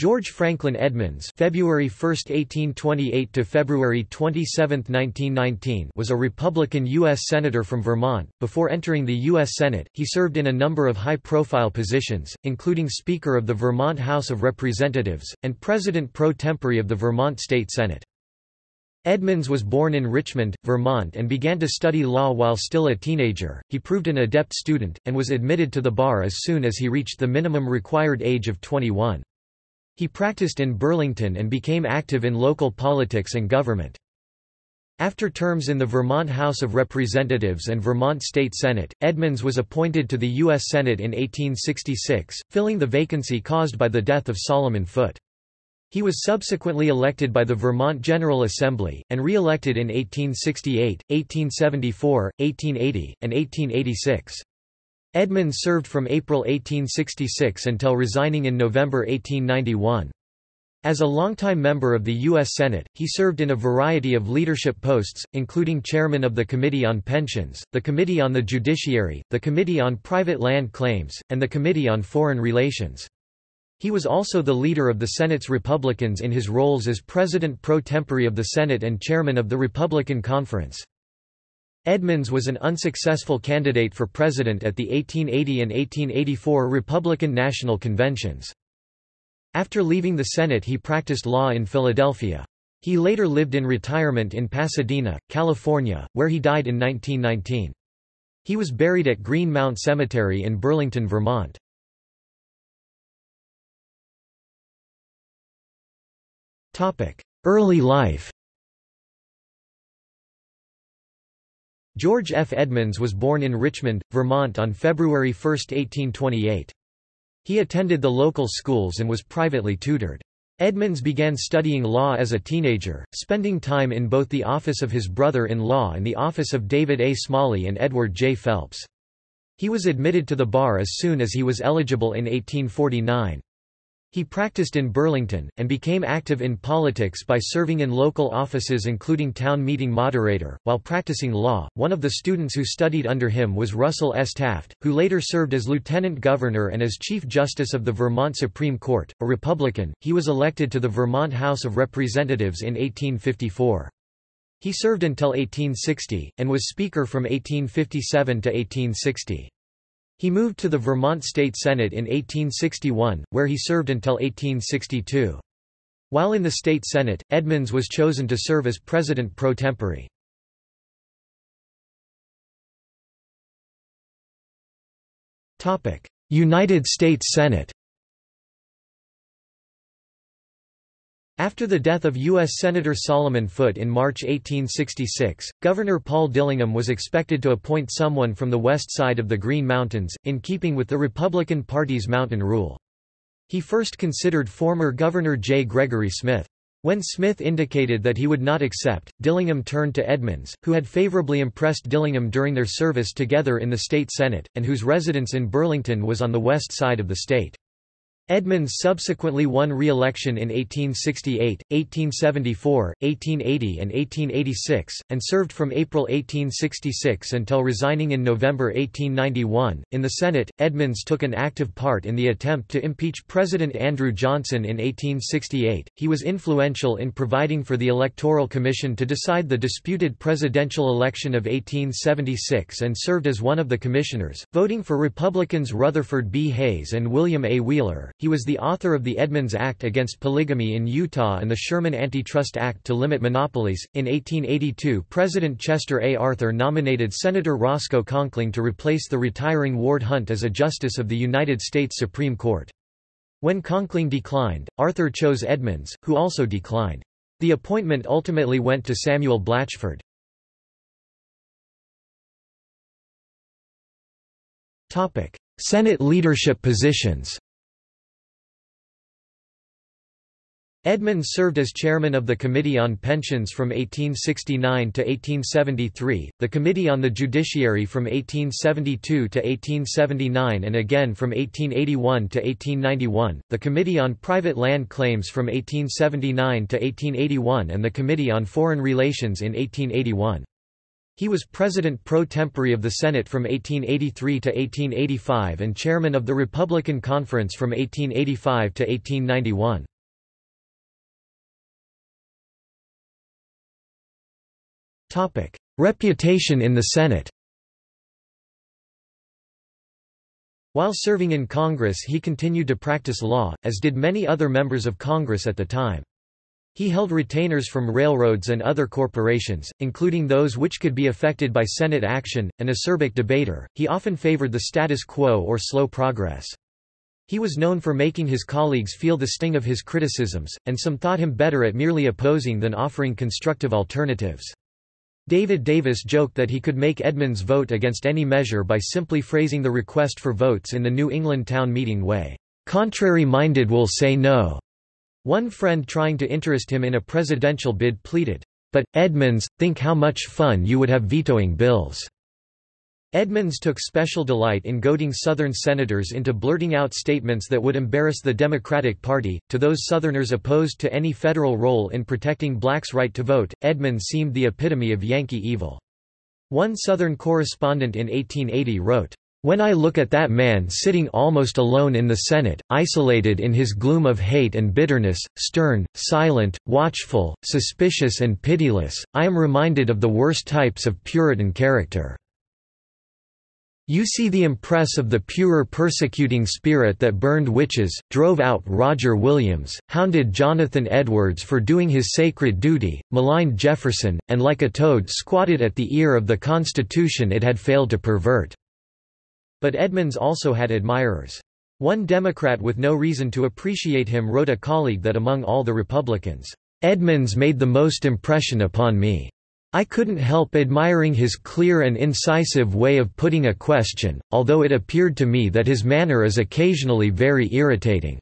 George Franklin Edmunds February 1, 1828 to February 27, 1919 was a Republican U.S. Senator from Vermont. Before entering the U.S. Senate, he served in a number of high-profile positions, including Speaker of the Vermont House of Representatives, and President pro tempore of the Vermont State Senate. Edmunds was born in Richmond, Vermont and began to study law while still a teenager. He proved an adept student, and was admitted to the bar as soon as he reached the minimum required age of 21. He practiced in Burlington and became active in local politics and government. After terms in the Vermont House of Representatives and Vermont State Senate, Edmunds was appointed to the U.S. Senate in 1866, filling the vacancy caused by the death of Solomon Foote. He was subsequently elected by the Vermont General Assembly, and re-elected in 1868, 1874, 1880, and 1886. Edmunds served from April 1866 until resigning in November 1891. As a longtime member of the U.S. Senate, he served in a variety of leadership posts, including chairman of the Committee on Pensions, the Committee on the Judiciary, the Committee on Private Land Claims, and the Committee on Foreign Relations. He was also the leader of the Senate's Republicans in his roles as President pro tempore of the Senate and chairman of the Republican Conference. Edmunds was an unsuccessful candidate for president at the 1880 and 1884 Republican National Conventions. After leaving the Senate he practiced law in Philadelphia. He later lived in retirement in Pasadena, California, where he died in 1919. He was buried at Green Mount Cemetery in Burlington, Vermont. Early life George F. Edmunds was born in Richmond, Vermont on February 1, 1828. He attended the local schools and was privately tutored. Edmunds began studying law as a teenager, spending time in both the office of his brother-in-law and the office of David A. Smalley and Edward J. Phelps. He was admitted to the bar as soon as he was eligible in 1849. He practiced in Burlington, and became active in politics by serving in local offices including town meeting moderator. While practicing law, one of the students who studied under him was Russell S. Taft, who later served as lieutenant governor and as Chief Justice of the Vermont Supreme Court. A Republican, he was elected to the Vermont House of Representatives in 1854. He served until 1860, and was Speaker from 1857 to 1860. He moved to the Vermont State Senate in 1861, where he served until 1862. While in the state Senate, Edmunds was chosen to serve as president pro tempore. United States Senate After the death of U.S. Senator Solomon Foote in March 1866, Governor Paul Dillingham was expected to appoint someone from the west side of the Green Mountains, in keeping with the Republican Party's mountain rule. He first considered former Governor J. Gregory Smith. When Smith indicated that he would not accept, Dillingham turned to Edmunds, who had favorably impressed Dillingham during their service together in the state Senate, and whose residence in Burlington was on the west side of the state. Edmunds subsequently won re-election in 1868, 1874, 1880 and 1886, and served from April 1866 until resigning in November 1891. In the Senate, Edmunds took an active part in the attempt to impeach President Andrew Johnson in 1868. He was influential in providing for the Electoral Commission to decide the disputed presidential election of 1876 and served as one of the commissioners, voting for Republicans Rutherford B. Hayes and William A. Wheeler. He was the author of the Edmunds Act against polygamy in Utah and the Sherman Antitrust Act to limit monopolies. In 1882, President Chester A. Arthur nominated Senator Roscoe Conkling to replace the retiring Ward Hunt as a justice of the United States Supreme Court. When Conkling declined, Arthur chose Edmunds, who also declined. The appointment ultimately went to Samuel Blatchford. Senate leadership positions Edmunds served as chairman of the Committee on Pensions from 1869 to 1873, the Committee on the Judiciary from 1872 to 1879 and again from 1881 to 1891, the Committee on Private Land Claims from 1879 to 1881 and the Committee on Foreign Relations in 1881. He was president pro tempore of the Senate from 1883 to 1885 and chairman of the Republican Conference from 1885 to 1891. Reputation in the Senate While serving in Congress he continued to practice law, as did many other members of Congress at the time. He held retainers from railroads and other corporations, including those which could be affected by Senate action. An acerbic debater, he often favored the status quo or slow progress. He was known for making his colleagues feel the sting of his criticisms, and some thought him better at merely opposing than offering constructive alternatives. David Davis joked that he could make Edmunds vote against any measure by simply phrasing the request for votes in the New England town meeting way, "'Contrary-minded will say no'." One friend trying to interest him in a presidential bid pleaded, "'But, Edmunds, think how much fun you would have vetoing bills.' Edmunds took special delight in goading Southern senators into blurting out statements that would embarrass the Democratic Party. To those Southerners opposed to any federal role in protecting blacks' right to vote, Edmunds seemed the epitome of Yankee evil. One Southern correspondent in 1880 wrote, when I look at that man sitting almost alone in the Senate, isolated in his gloom of hate and bitterness, stern, silent, watchful, suspicious and pitiless, I am reminded of the worst types of Puritan character. You see the impress of the purer persecuting spirit that burned witches, drove out Roger Williams, hounded Jonathan Edwards for doing his sacred duty, maligned Jefferson, and like a toad squatted at the ear of the Constitution it had failed to pervert." But Edmunds also had admirers. One Democrat with no reason to appreciate him wrote a colleague that among all the Republicans, "'Edmunds made the most impression upon me. I couldn't help admiring his clear and incisive way of putting a question, although it appeared to me that his manner is occasionally very irritating.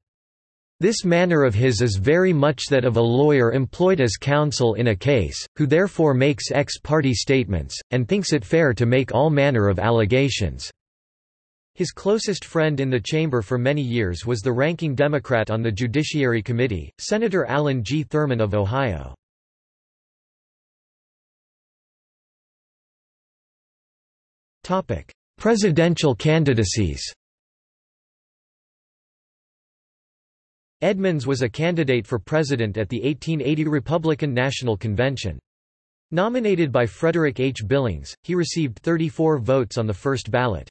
This manner of his is very much that of a lawyer employed as counsel in a case, who therefore makes ex parte statements, and thinks it fair to make all manner of allegations." His closest friend in the chamber for many years was the ranking Democrat on the Judiciary Committee, Senator Allen G. Thurman of Ohio. Presidential candidacies Edmunds was a candidate for president at the 1880 Republican National Convention. Nominated by Frederick H. Billings, he received 34 votes on the first ballot.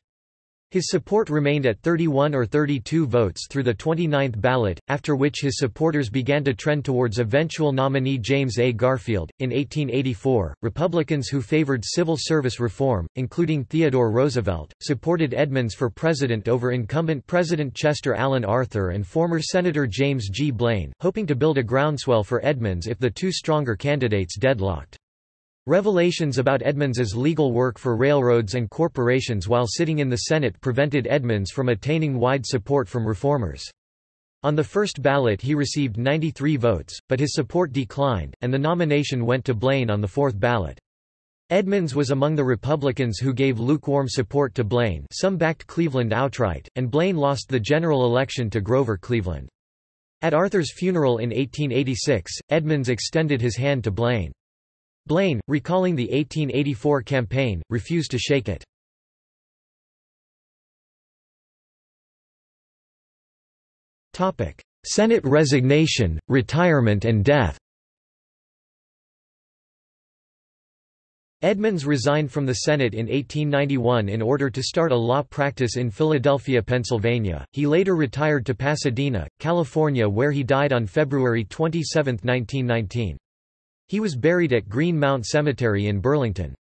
His support remained at 31 or 32 votes through the 29th ballot, after which his supporters began to trend towards eventual nominee James A. Garfield. In 1884, Republicans who favored civil service reform, including Theodore Roosevelt, supported Edmunds for president over incumbent President Chester Alan Arthur and former Senator James G. Blaine, hoping to build a groundswell for Edmunds if the two stronger candidates deadlocked. Revelations about Edmunds's legal work for railroads and corporations while sitting in the Senate prevented Edmunds from attaining wide support from reformers. On the first ballot he received 93 votes, but his support declined, and the nomination went to Blaine on the fourth ballot. Edmunds was among the Republicans who gave lukewarm support to Blaine some backed Cleveland outright, and Blaine lost the general election to Grover Cleveland. At Arthur's funeral in 1886, Edmunds extended his hand to Blaine. Blaine, recalling the 1884 campaign, refused to shake it. Senate resignation, retirement and death Edmunds resigned from the Senate in 1891 in order to start a law practice in Philadelphia, Pennsylvania. He later retired to Pasadena, California where he died on February 27, 1919. He was buried at Green Mount Cemetery in Burlington.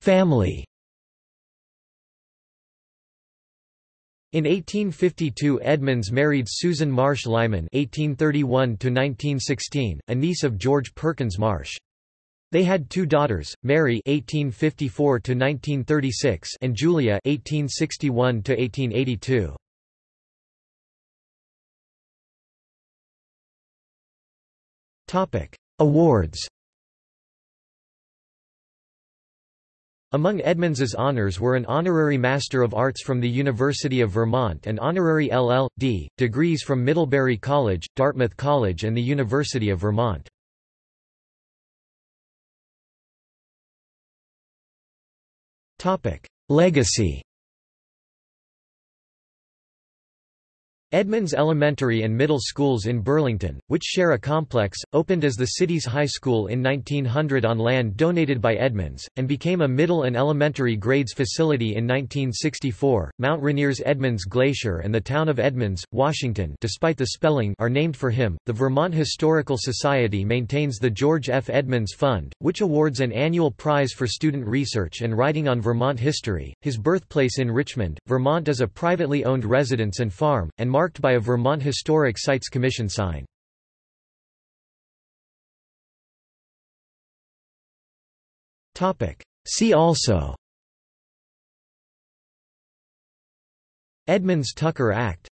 Family In 1852 Edmunds married Susan Marsh Lyman (1831–1916), a niece of George Perkins Marsh. They had two daughters, Mary (1854–1936) and Julia (1861–1882). Awards Among Edmunds's honours were an honorary Master of Arts from the University of Vermont and honorary LL.D. degrees from Middlebury College, Dartmouth College and the University of Vermont. Legacy Edmunds Elementary and Middle Schools in Burlington, which share a complex, opened as the city's high school in 1900 on land donated by Edmunds, and became a middle and elementary grades facility in 1964. Mount Rainier's Edmunds Glacier and the town of Edmonds, Washington, despite the spelling, are named for him. The Vermont Historical Society maintains the George F. Edmunds Fund, which awards an annual prize for student research and writing on Vermont history. His birthplace in Richmond, Vermont is a privately owned residence and farm, and marked by a Vermont Historic Sites Commission sign. See also. Edmunds-Tucker Act